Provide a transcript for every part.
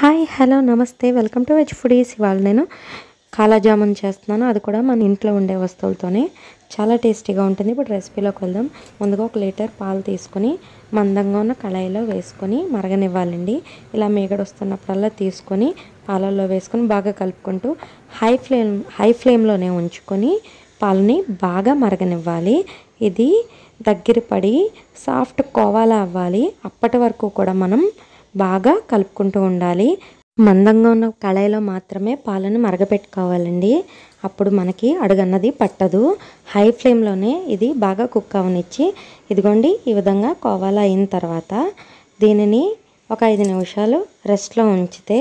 Hi hello నమస్తే. Welcome to veg foodies. ఇవాళ నేను కాలాజామున్ చేస్తున్నాను. అది కూడా మన ఇంట్లో ఉండే వస్తువులతోనే. చాలా టేస్టీగా ఉంటుంది. ఇప్పుడు రెసిపీలోకి వెళ్దాం. ముందుగా ఒక లీటర్ పాలు తీసుకొని మందంగా ఉన్న కళాయిలో వేసుకొని మరగనివ్వాలండి. ఇలా మీగడ వస్తున్నప్పుడల్లా తీసుకొని పాలల్లో వేసుకొని బాగా కలుపుకుంటూ హై ఫ్లేమ్ హై ఫ్లేమ్లోనే ఉంచుకొని పాలని బాగా మరగనివ్వాలి. ఇది దగ్గర పడి సాఫ్ట్ కోవాలా అవ్వాలి. అప్పటి వరకు కూడా మనం బాగా కలుపుకుంటూ ఉండాలి. మందంగా ఉన్న కళాయిలో మాత్రమే పాలను మరగపెట్టుకోవాలండి. అప్పుడు మనకి అడుగన్నది పట్టదు. హై ఫ్లేమ్లోనే ఇది బాగా కుక్ అవనిచ్చి ఇదిగోండి ఈ విధంగా కోవాలా అయిన తర్వాత దీనిని ఒక ఐదు నిమిషాలు రెస్ట్లో ఉంచితే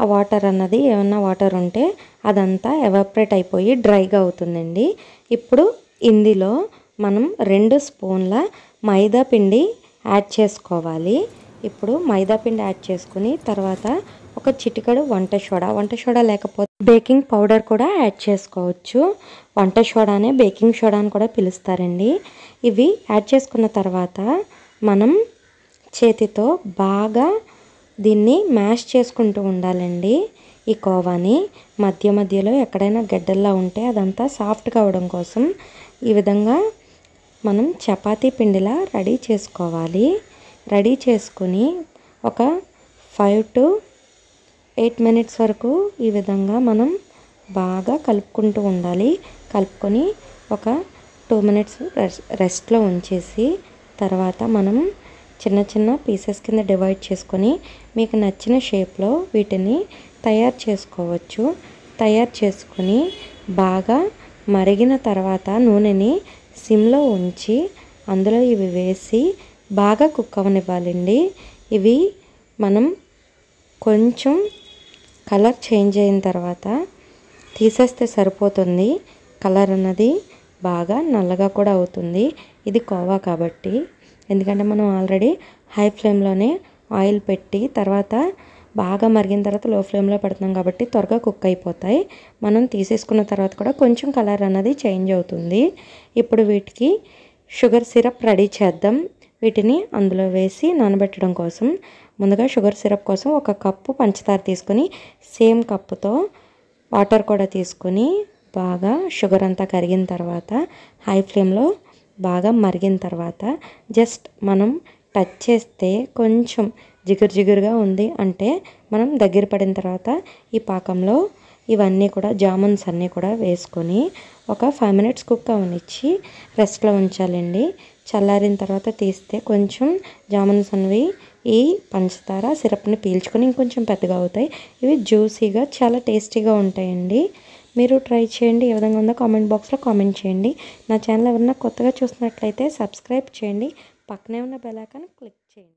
ఆ వాటర్ అన్నది ఏమన్నా వాటర్ ఉంటే అదంతా ఎవాపరేట్ అయిపోయి డ్రైగా అవుతుందండి. ఇప్పుడు ఇందులో మనం రెండు స్పూన్ల మైదా పిండి యాడ్ చేసుకోవాలి. ఇప్పుడు మైదాపిండి యాడ్ చేసుకుని తర్వాత ఒక చిటికడు వంట సోడా. వంట సోడా లేకపోతే బేకింగ్ పౌడర్ కూడా యాడ్ చేసుకోవచ్చు. వంట సోడానే బేకింగ్ సోడా అని కూడా పిలుస్తారండి. ఇవి యాడ్ చేసుకున్న తర్వాత మనం చేతితో బాగా దీన్ని మ్యాష్ చేసుకుంటూ ఉండాలండి ఈ కోవాని. మధ్య మధ్యలో ఎక్కడైనా గడ్డల్లా ఉంటే అదంతా సాఫ్ట్గా అవడం కోసం ఈ విధంగా మనం చపాతీ పిండిలా రెడీ చేసుకోవాలి. రెడీ చేసుకుని ఒక ఫైవ్ టు ఎయిట్ మినిట్స్ వరకు ఈ విధంగా మనం బాగా కలుపుకుంటూ ఉండాలి. కలుపుకొని ఒక టూ మినిట్స్ రెస్ట్లో ఉంచేసి తర్వాత మనం చిన్న చిన్న పీసెస్ కింద డివైడ్ చేసుకొని మీకు నచ్చిన షేప్లో వీటిని తయారు చేసుకోవచ్చు. తయారు చేసుకొని బాగా మరిగిన తర్వాత నూనెని సిమ్లో ఉంచి అందులో ఇవి వేసి బాగా కుక్ అవనివ్వాలండి. ఇవి మనం కొంచెం కలర్ చేంజ్ అయిన తర్వాత తీసేస్తే సరిపోతుంది. కలర్ అన్నది బాగా నల్లగా కూడా అవుతుంది. ఇది కోవా కాబట్టి. ఎందుకంటే మనం ఆల్రెడీ హై ఫ్లేమ్లోనే ఆయిల్ పెట్టి తర్వాత బాగా మరిగిన తర్వాత లో ఫ్లేమ్లో పెడుతున్నాం కాబట్టి త్వరగా కుక్ అయిపోతాయి. మనం తీసేసుకున్న తర్వాత కూడా కొంచెం కలర్ అన్నది చేంజ్ అవుతుంది. ఇప్పుడు వీటికి షుగర్ సిరప్ రెడీ చేద్దాం. వీటిని అందులో వేసి నానబెట్టడం కోసం ముందుగా షుగర్ సిరప్ కోసం ఒక కప్పు పంచదార తీసుకొని సేమ్ కప్పుతో వాటర్ కూడా తీసుకొని బాగా షుగర్ అంతా కరిగిన తర్వాత హై ఫ్లేమ్లో బాగా మరిగిన తర్వాత జస్ట్ మనం టచ్ చేస్తే కొంచెం జిగురు జిగురుగా ఉంది అంటే మనం దగ్గర పడిన తర్వాత ఈ పాకంలో ఇవన్నీ కూడా జామున్స్ అన్నీ కూడా వేసుకొని ఒక ఫైవ్ మినిట్స్ కుక్ అవనిచ్చి రెస్ట్లో ఉంచాలండి. చల్లారిన తర్వాత తీస్తే కొంచెం జామున్స్ అనేవి ఈ పంచదార సిరప్ని పీల్చుకొని ఇంకొంచెం పెద్దగా అవుతాయి. ఇవి జ్యూసీగా చాలా టేస్టీగా ఉంటాయండి. మీరు ట్రై చేయండి. ఏ విధంగా ఉందో కామెంట్ బాక్స్లో కామెంట్ చేయండి. నా ఛానల్ ఎవరన్నా కొత్తగా చూసినట్లయితే సబ్స్క్రైబ్ చేయండి. పక్కనే ఉన్న బెల్ ఐకాన్ క్లిక్ చేయండి.